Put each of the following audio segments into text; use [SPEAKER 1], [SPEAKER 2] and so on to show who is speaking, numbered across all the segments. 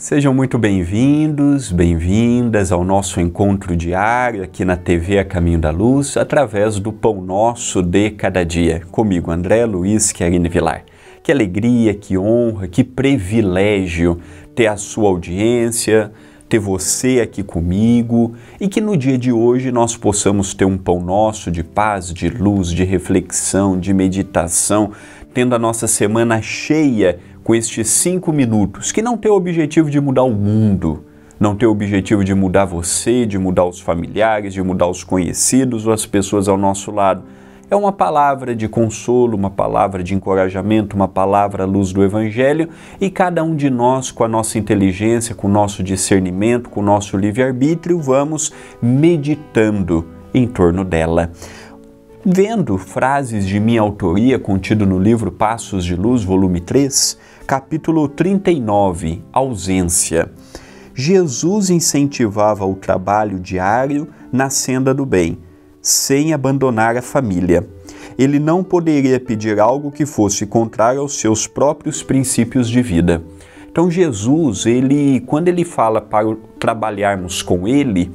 [SPEAKER 1] Sejam muito bem-vindos, bem-vindas ao nosso encontro diário aqui na TV A Caminho da Luz, através do Pão Nosso de Cada Dia. Comigo, André Luiz Querine Vilar. Que alegria, que honra, que privilégio ter a sua audiência, ter você aqui comigo e que no dia de hoje nós possamos ter um pão nosso de paz, de luz, de reflexão, de meditação, tendo a nossa semana cheia com estes cinco minutos, que não tem o objetivo de mudar o mundo, não tem o objetivo de mudar você, de mudar os familiares, de mudar os conhecidos ou as pessoas ao nosso lado. É uma palavra de consolo, uma palavra de encorajamento, uma palavra à luz do Evangelho e cada um de nós, com a nossa inteligência, com o nosso discernimento, com o nosso livre-arbítrio, vamos meditando em torno dela. Vendo frases de minha autoria contido no livro Passos de Luz, volume 3, capítulo 39, ausência. Jesus incentivava o trabalho diário na senda do bem, sem abandonar a família. Ele não poderia pedir algo que fosse contrário aos seus próprios princípios de vida. Então Jesus, ele, quando ele fala para trabalharmos com ele,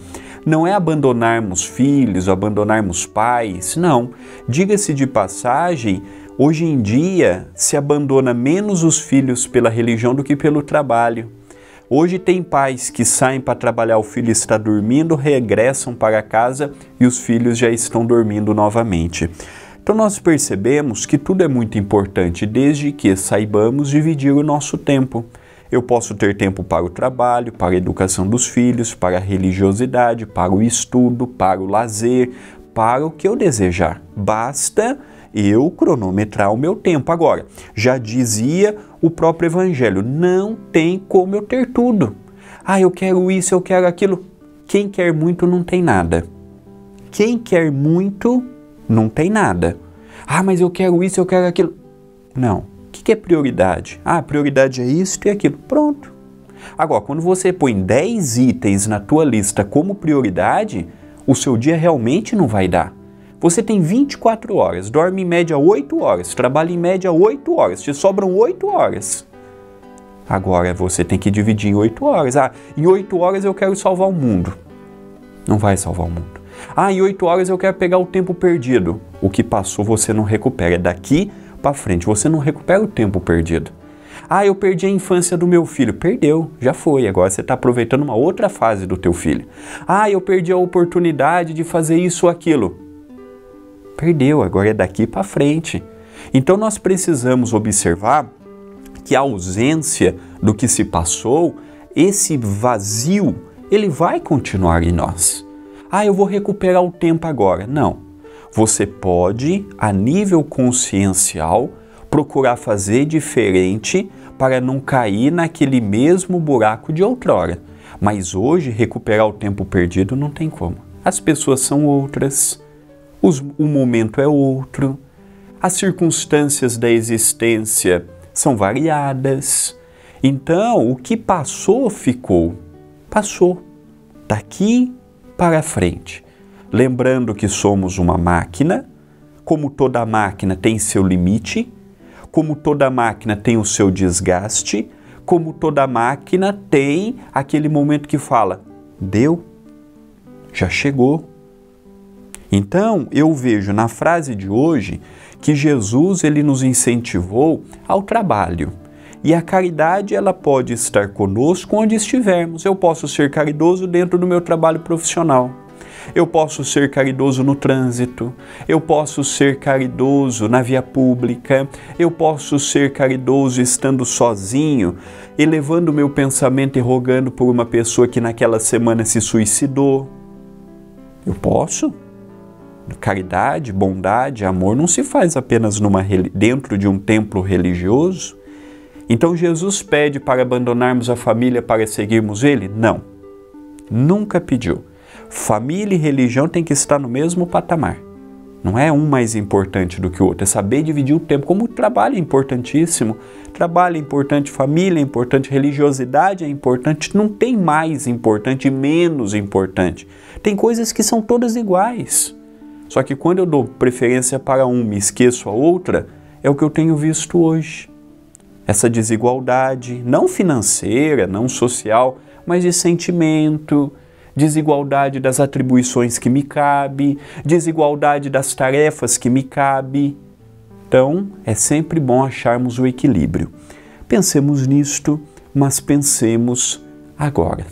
[SPEAKER 1] não é abandonarmos filhos, abandonarmos pais, não. Diga-se de passagem, hoje em dia se abandona menos os filhos pela religião do que pelo trabalho. Hoje tem pais que saem para trabalhar, o filho está dormindo, regressam para casa e os filhos já estão dormindo novamente. Então nós percebemos que tudo é muito importante desde que saibamos dividir o nosso tempo. Eu posso ter tempo para o trabalho, para a educação dos filhos, para a religiosidade, para o estudo, para o lazer, para o que eu desejar. Basta eu cronometrar o meu tempo. Agora, já dizia o próprio Evangelho: não tem como eu ter tudo. Ah, eu quero isso, eu quero aquilo. Quem quer muito não tem nada. Quem quer muito não tem nada. Ah, mas eu quero isso, eu quero aquilo. Não que é prioridade? Ah, prioridade é isso e aquilo. Pronto. Agora, quando você põe 10 itens na tua lista como prioridade, o seu dia realmente não vai dar. Você tem 24 horas, dorme em média 8 horas, trabalha em média 8 horas, te sobram 8 horas. Agora você tem que dividir em 8 horas. Ah, em 8 horas eu quero salvar o mundo. Não vai salvar o mundo. Ah, em 8 horas eu quero pegar o tempo perdido. O que passou você não recupera. Daqui para frente. Você não recupera o tempo perdido. Ah, eu perdi a infância do meu filho. Perdeu, já foi. Agora você está aproveitando uma outra fase do teu filho. Ah, eu perdi a oportunidade de fazer isso ou aquilo. Perdeu, agora é daqui para frente. Então nós precisamos observar que a ausência do que se passou, esse vazio, ele vai continuar em nós. Ah, eu vou recuperar o tempo agora. Não. Você pode, a nível consciencial, procurar fazer diferente para não cair naquele mesmo buraco de outrora. Mas hoje, recuperar o tempo perdido não tem como. As pessoas são outras, os, o momento é outro, as circunstâncias da existência são variadas. Então, o que passou, ficou. Passou. Daqui para frente lembrando que somos uma máquina, como toda máquina tem seu limite, como toda máquina tem o seu desgaste, como toda máquina tem aquele momento que fala: deu, já chegou. Então, eu vejo na frase de hoje que Jesus ele nos incentivou ao trabalho. E a caridade ela pode estar conosco onde estivermos. Eu posso ser caridoso dentro do meu trabalho profissional eu posso ser caridoso no trânsito, eu posso ser caridoso na via pública, eu posso ser caridoso estando sozinho, elevando meu pensamento e rogando por uma pessoa que naquela semana se suicidou. Eu posso. Caridade, bondade, amor não se faz apenas numa, dentro de um templo religioso. Então Jesus pede para abandonarmos a família para seguirmos Ele? Não, nunca pediu. Família e religião têm que estar no mesmo patamar. Não é um mais importante do que o outro, é saber dividir o tempo. Como o trabalho é importantíssimo, trabalho é importante, família é importante, religiosidade é importante, não tem mais importante e menos importante. Tem coisas que são todas iguais. Só que quando eu dou preferência para uma e esqueço a outra, é o que eu tenho visto hoje. essa desigualdade, não financeira, não social, mas de sentimento, desigualdade das atribuições que me cabe, desigualdade das tarefas que me cabe. Então, é sempre bom acharmos o equilíbrio. Pensemos nisto, mas pensemos agora.